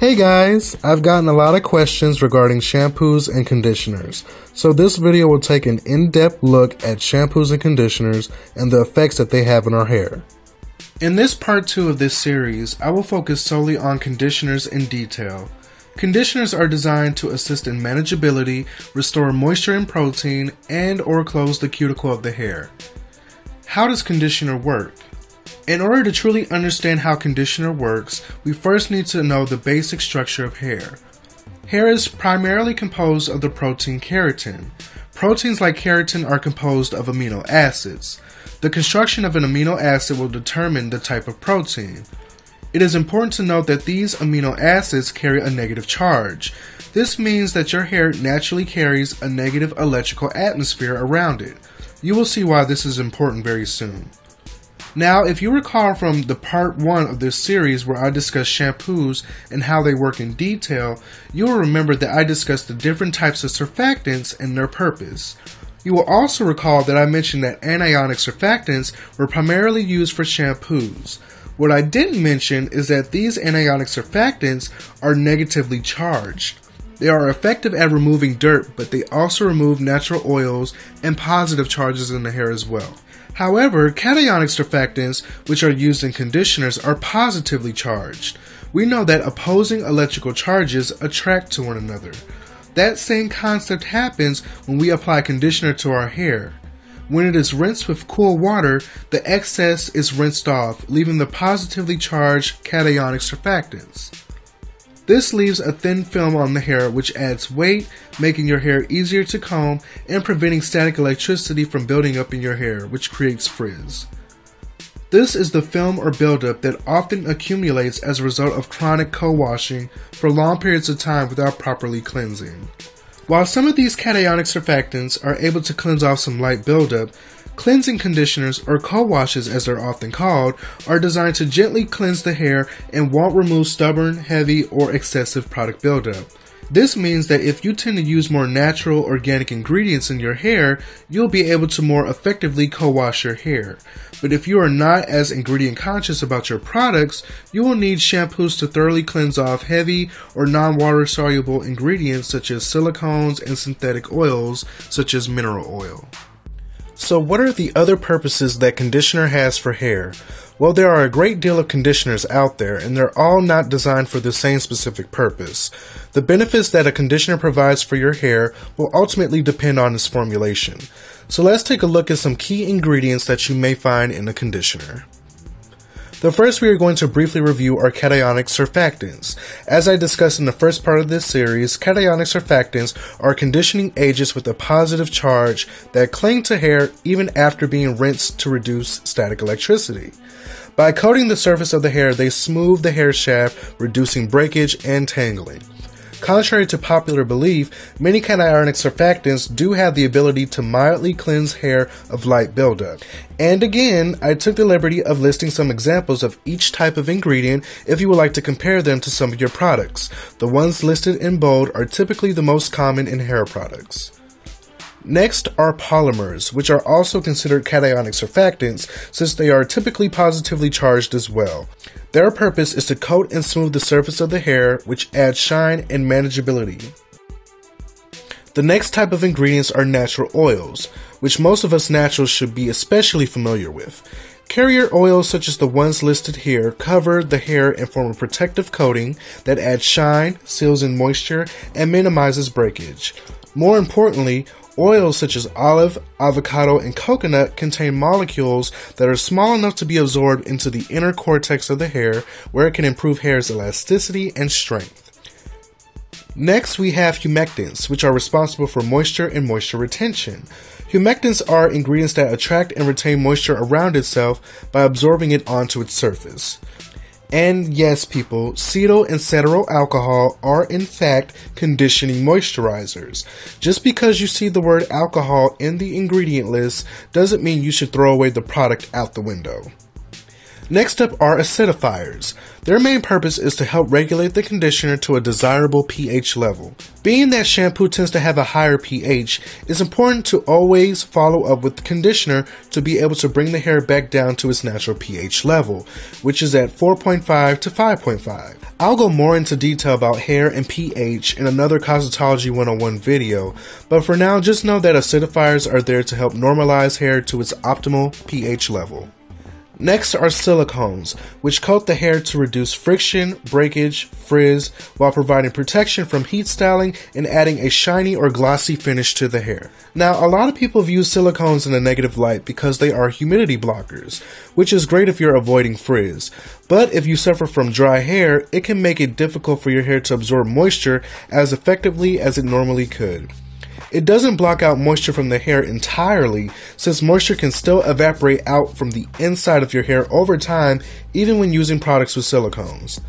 Hey guys, I've gotten a lot of questions regarding shampoos and conditioners, so this video will take an in-depth look at shampoos and conditioners and the effects that they have on our hair. In this part 2 of this series, I will focus solely on conditioners in detail. Conditioners are designed to assist in manageability, restore moisture and protein, and or close the cuticle of the hair. How does conditioner work? In order to truly understand how conditioner works, we first need to know the basic structure of hair. Hair is primarily composed of the protein keratin. Proteins like keratin are composed of amino acids. The construction of an amino acid will determine the type of protein. It is important to note that these amino acids carry a negative charge. This means that your hair naturally carries a negative electrical atmosphere around it. You will see why this is important very soon. Now, if you recall from the part one of this series where I discussed shampoos and how they work in detail, you will remember that I discussed the different types of surfactants and their purpose. You will also recall that I mentioned that anionic surfactants were primarily used for shampoos. What I didn't mention is that these anionic surfactants are negatively charged. They are effective at removing dirt, but they also remove natural oils and positive charges in the hair as well. However, cationic surfactants, which are used in conditioners, are positively charged. We know that opposing electrical charges attract to one another. That same concept happens when we apply conditioner to our hair. When it is rinsed with cool water, the excess is rinsed off, leaving the positively charged cationic surfactants. This leaves a thin film on the hair which adds weight, making your hair easier to comb and preventing static electricity from building up in your hair, which creates frizz. This is the film or buildup that often accumulates as a result of chronic co-washing for long periods of time without properly cleansing. While some of these cationic surfactants are able to cleanse off some light buildup, Cleansing conditioners, or co-washes as they're often called, are designed to gently cleanse the hair and won't remove stubborn, heavy, or excessive product buildup. This means that if you tend to use more natural organic ingredients in your hair, you'll be able to more effectively co-wash your hair. But if you are not as ingredient conscious about your products, you will need shampoos to thoroughly cleanse off heavy or non-water soluble ingredients such as silicones and synthetic oils such as mineral oil. So what are the other purposes that conditioner has for hair? Well, there are a great deal of conditioners out there, and they're all not designed for the same specific purpose. The benefits that a conditioner provides for your hair will ultimately depend on its formulation. So let's take a look at some key ingredients that you may find in a conditioner. The first we are going to briefly review are cationic surfactants. As I discussed in the first part of this series, cationic surfactants are conditioning agents with a positive charge that cling to hair even after being rinsed to reduce static electricity. By coating the surface of the hair, they smooth the hair shaft, reducing breakage and tangling. Contrary to popular belief, many cationic surfactants do have the ability to mildly cleanse hair of light buildup. And again, I took the liberty of listing some examples of each type of ingredient if you would like to compare them to some of your products. The ones listed in bold are typically the most common in hair products. Next are polymers, which are also considered cationic surfactants since they are typically positively charged as well. Their purpose is to coat and smooth the surface of the hair, which adds shine and manageability. The next type of ingredients are natural oils, which most of us naturals should be especially familiar with. Carrier oils such as the ones listed here cover the hair and form a protective coating that adds shine, seals in moisture, and minimizes breakage. More importantly, Oils such as olive, avocado, and coconut contain molecules that are small enough to be absorbed into the inner cortex of the hair, where it can improve hair's elasticity and strength. Next, we have humectants, which are responsible for moisture and moisture retention. Humectants are ingredients that attract and retain moisture around itself by absorbing it onto its surface. And yes, people, cetyl and cetearyl alcohol are in fact conditioning moisturizers. Just because you see the word alcohol in the ingredient list doesn't mean you should throw away the product out the window. Next up are acidifiers. Their main purpose is to help regulate the conditioner to a desirable pH level. Being that shampoo tends to have a higher pH, it's important to always follow up with the conditioner to be able to bring the hair back down to its natural pH level, which is at 4.5 to 5.5. I'll go more into detail about hair and pH in another Cosmetology 101 video, but for now just know that acidifiers are there to help normalize hair to its optimal pH level. Next are silicones, which coat the hair to reduce friction, breakage, frizz, while providing protection from heat styling and adding a shiny or glossy finish to the hair. Now, a lot of people view silicones in a negative light because they are humidity blockers, which is great if you're avoiding frizz. But if you suffer from dry hair, it can make it difficult for your hair to absorb moisture as effectively as it normally could. It doesn't block out moisture from the hair entirely, since moisture can still evaporate out from the inside of your hair over time, even when using products with silicones.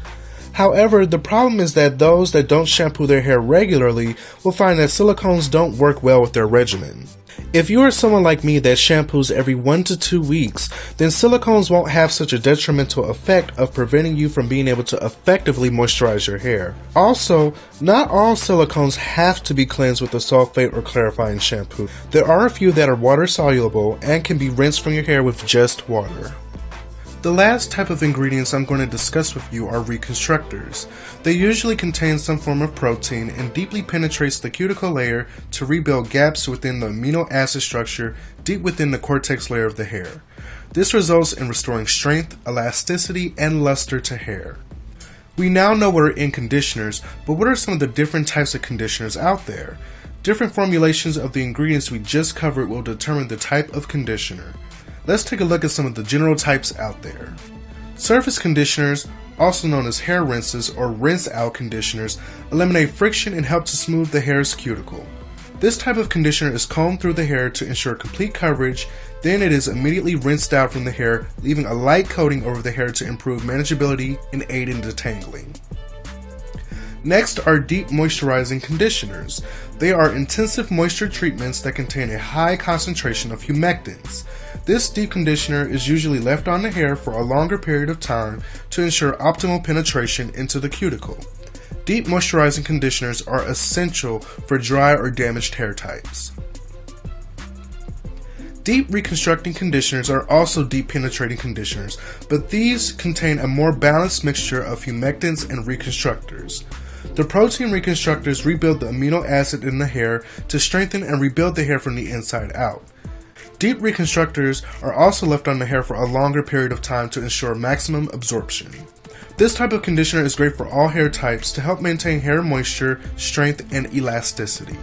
However, the problem is that those that don't shampoo their hair regularly will find that silicones don't work well with their regimen. If you are someone like me that shampoos every one to two weeks, then silicones won't have such a detrimental effect of preventing you from being able to effectively moisturize your hair. Also, not all silicones have to be cleansed with a sulfate or clarifying shampoo. There are a few that are water soluble and can be rinsed from your hair with just water. The last type of ingredients I'm going to discuss with you are reconstructors. They usually contain some form of protein and deeply penetrates the cuticle layer to rebuild gaps within the amino acid structure deep within the cortex layer of the hair. This results in restoring strength, elasticity, and luster to hair. We now know what are in conditioners, but what are some of the different types of conditioners out there? Different formulations of the ingredients we just covered will determine the type of conditioner. Let's take a look at some of the general types out there. Surface conditioners, also known as hair rinses or rinse out conditioners, eliminate friction and help to smooth the hair's cuticle. This type of conditioner is combed through the hair to ensure complete coverage, then it is immediately rinsed out from the hair, leaving a light coating over the hair to improve manageability and aid in detangling. Next are deep moisturizing conditioners. They are intensive moisture treatments that contain a high concentration of humectants. This deep conditioner is usually left on the hair for a longer period of time to ensure optimal penetration into the cuticle. Deep moisturizing conditioners are essential for dry or damaged hair types. Deep reconstructing conditioners are also deep penetrating conditioners, but these contain a more balanced mixture of humectants and reconstructors. The protein reconstructors rebuild the amino acid in the hair to strengthen and rebuild the hair from the inside out. Deep reconstructors are also left on the hair for a longer period of time to ensure maximum absorption. This type of conditioner is great for all hair types to help maintain hair moisture, strength, and elasticity.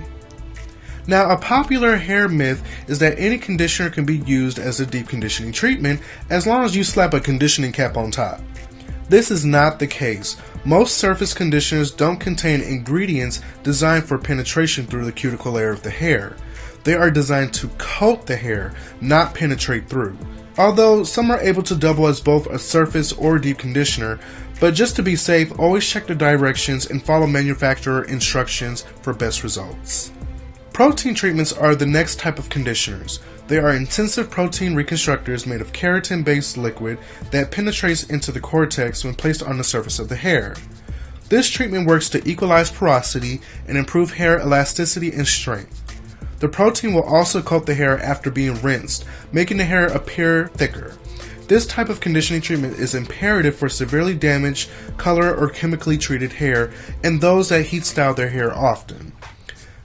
Now, a popular hair myth is that any conditioner can be used as a deep conditioning treatment as long as you slap a conditioning cap on top. This is not the case. Most surface conditioners don't contain ingredients designed for penetration through the cuticle layer of the hair. They are designed to coat the hair, not penetrate through. Although some are able to double as both a surface or deep conditioner, but just to be safe, always check the directions and follow manufacturer instructions for best results. Protein treatments are the next type of conditioners. They are intensive protein reconstructors made of keratin based liquid that penetrates into the cortex when placed on the surface of the hair. This treatment works to equalize porosity and improve hair elasticity and strength. The protein will also coat the hair after being rinsed, making the hair appear thicker. This type of conditioning treatment is imperative for severely damaged, color, or chemically treated hair and those that heat style their hair often.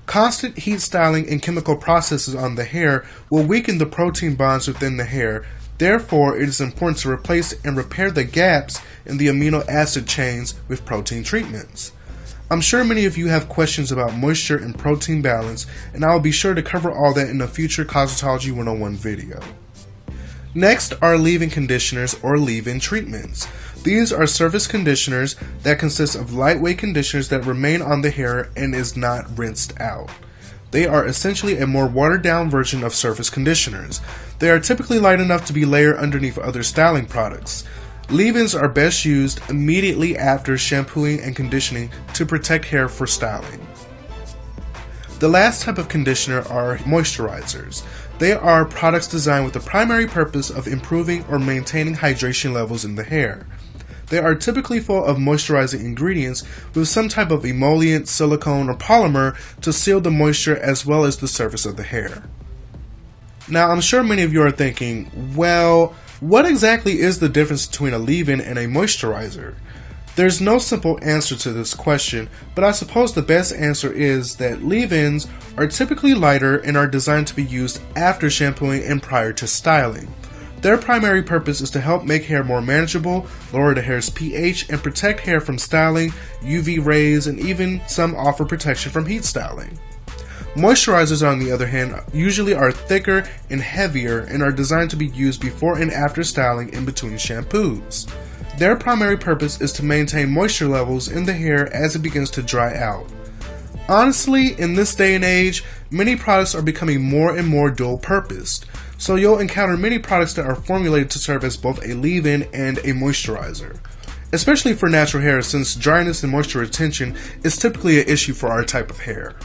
Constant heat styling and chemical processes on the hair will weaken the protein bonds within the hair. Therefore, it is important to replace and repair the gaps in the amino acid chains with protein treatments. I'm sure many of you have questions about moisture and protein balance, and I will be sure to cover all that in a future Cosmetology 101 video. Next are leave-in conditioners or leave-in treatments. These are surface conditioners that consist of lightweight conditioners that remain on the hair and is not rinsed out. They are essentially a more watered down version of surface conditioners. They are typically light enough to be layered underneath other styling products. Leave-ins are best used immediately after shampooing and conditioning to protect hair for styling. The last type of conditioner are moisturizers. They are products designed with the primary purpose of improving or maintaining hydration levels in the hair. They are typically full of moisturizing ingredients with some type of emollient, silicone, or polymer to seal the moisture as well as the surface of the hair. Now, I'm sure many of you are thinking, well, what exactly is the difference between a leave-in and a moisturizer? There's no simple answer to this question, but I suppose the best answer is that leave-ins are typically lighter and are designed to be used after shampooing and prior to styling. Their primary purpose is to help make hair more manageable, lower the hair's pH, and protect hair from styling, UV rays, and even some offer protection from heat styling. Moisturizers, on the other hand, usually are thicker and heavier and are designed to be used before and after styling in between shampoos. Their primary purpose is to maintain moisture levels in the hair as it begins to dry out. Honestly, in this day and age, many products are becoming more and more dual purposed. So you'll encounter many products that are formulated to serve as both a leave-in and a moisturizer. Especially for natural hair since dryness and moisture retention is typically an issue for our type of hair.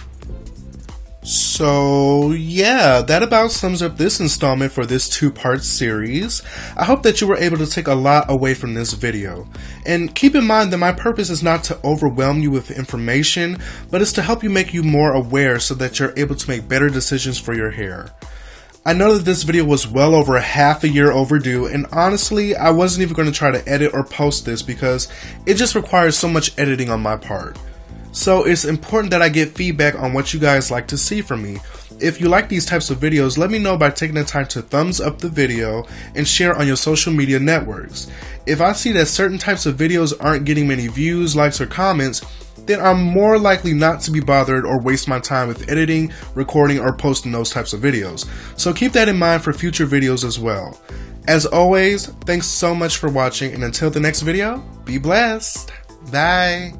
So, yeah, that about sums up this installment for this two part series. I hope that you were able to take a lot away from this video. And keep in mind that my purpose is not to overwhelm you with information, but it's to help you make you more aware so that you're able to make better decisions for your hair. I know that this video was well over half a year overdue, and honestly, I wasn't even going to try to edit or post this because it just requires so much editing on my part. So it's important that I get feedback on what you guys like to see from me. If you like these types of videos, let me know by taking the time to thumbs up the video and share on your social media networks. If I see that certain types of videos aren't getting many views, likes, or comments, then I'm more likely not to be bothered or waste my time with editing, recording, or posting those types of videos. So keep that in mind for future videos as well. As always, thanks so much for watching, and until the next video, be blessed. Bye.